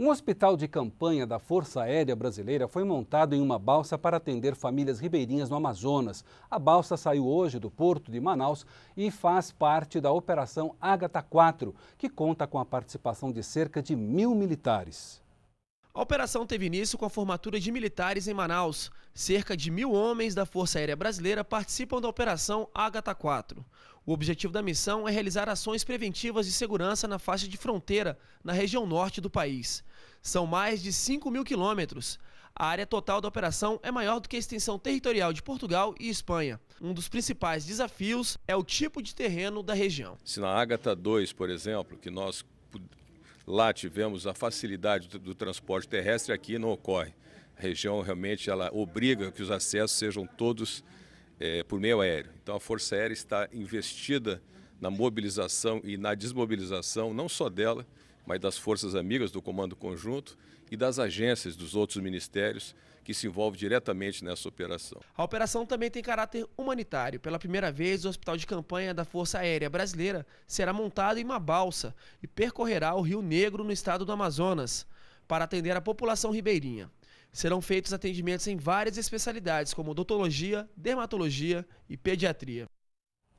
Um hospital de campanha da Força Aérea Brasileira foi montado em uma balsa para atender famílias ribeirinhas no Amazonas. A balsa saiu hoje do porto de Manaus e faz parte da Operação Ágata 4, que conta com a participação de cerca de mil militares. A operação teve início com a formatura de militares em Manaus. Cerca de mil homens da Força Aérea Brasileira participam da Operação Ágata 4. O objetivo da missão é realizar ações preventivas de segurança na faixa de fronteira, na região norte do país. São mais de 5 mil quilômetros. A área total da operação é maior do que a extensão territorial de Portugal e Espanha. Um dos principais desafios é o tipo de terreno da região. Se na Ágata 2, por exemplo, que nós Lá tivemos a facilidade do, do transporte terrestre, aqui não ocorre. A região realmente ela obriga que os acessos sejam todos é, por meio aéreo. Então a Força Aérea está investida na mobilização e na desmobilização, não só dela, mas das forças amigas do Comando Conjunto e das agências dos outros ministérios que se envolvem diretamente nessa operação. A operação também tem caráter humanitário. Pela primeira vez, o Hospital de Campanha da Força Aérea Brasileira será montado em uma balsa e percorrerá o Rio Negro, no estado do Amazonas, para atender a população ribeirinha. Serão feitos atendimentos em várias especialidades, como odontologia, dermatologia e pediatria.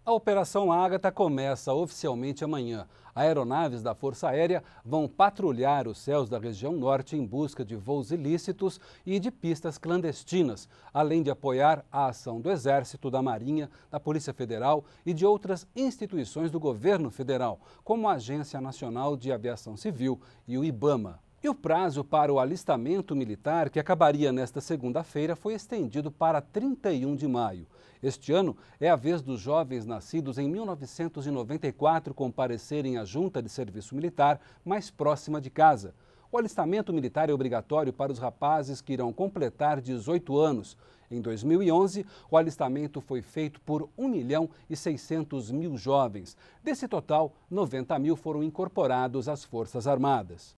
A Operação Ágata começa oficialmente amanhã. Aeronaves da Força Aérea vão patrulhar os céus da região norte em busca de voos ilícitos e de pistas clandestinas, além de apoiar a ação do Exército, da Marinha, da Polícia Federal e de outras instituições do governo federal, como a Agência Nacional de Aviação Civil e o IBAMA. E o prazo para o alistamento militar, que acabaria nesta segunda-feira, foi estendido para 31 de maio. Este ano é a vez dos jovens nascidos em 1994 comparecerem à junta de serviço militar mais próxima de casa. O alistamento militar é obrigatório para os rapazes que irão completar 18 anos. Em 2011, o alistamento foi feito por 1 milhão e 600 mil jovens. Desse total, 90 mil foram incorporados às Forças Armadas.